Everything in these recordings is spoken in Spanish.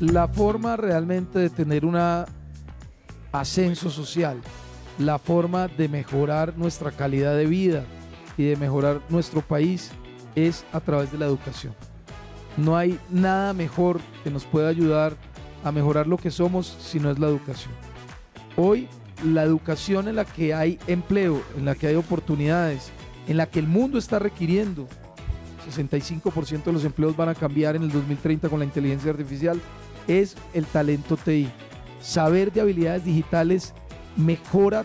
la forma realmente de tener un ascenso social, la forma de mejorar nuestra calidad de vida y de mejorar nuestro país es a través de la educación. No hay nada mejor que nos pueda ayudar a mejorar lo que somos si no es la educación. Hoy la educación en la que hay empleo, en la que hay oportunidades, en la que el mundo está requiriendo, 65% de los empleos van a cambiar en el 2030 con la inteligencia artificial, es el talento TI. Saber de habilidades digitales mejora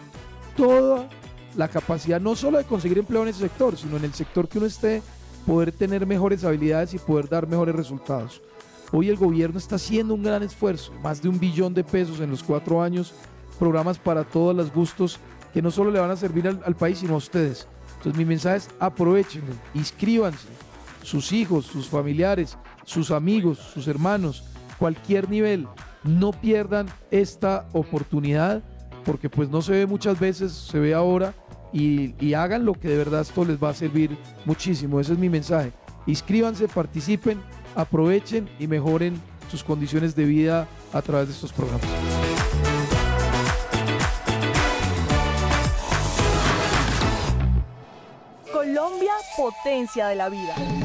toda la capacidad no solo de conseguir empleo en ese sector, sino en el sector que uno esté, poder tener mejores habilidades y poder dar mejores resultados. Hoy el gobierno está haciendo un gran esfuerzo, más de un billón de pesos en los cuatro años, programas para todos los gustos que no solo le van a servir al, país, sino a ustedes. Entonces mi mensaje es aprovechenlo, inscríbanse, sus hijos, sus familiares, sus amigos, sus hermanos, cualquier nivel, no pierdan esta oportunidad porque pues no se ve muchas veces, se ve ahora y, hagan lo que de verdad esto les va a servir muchísimo. Ese es mi mensaje. Inscríbanse, participen, aprovechen y mejoren sus condiciones de vida a través de estos programas. Colombia, potencia de la vida.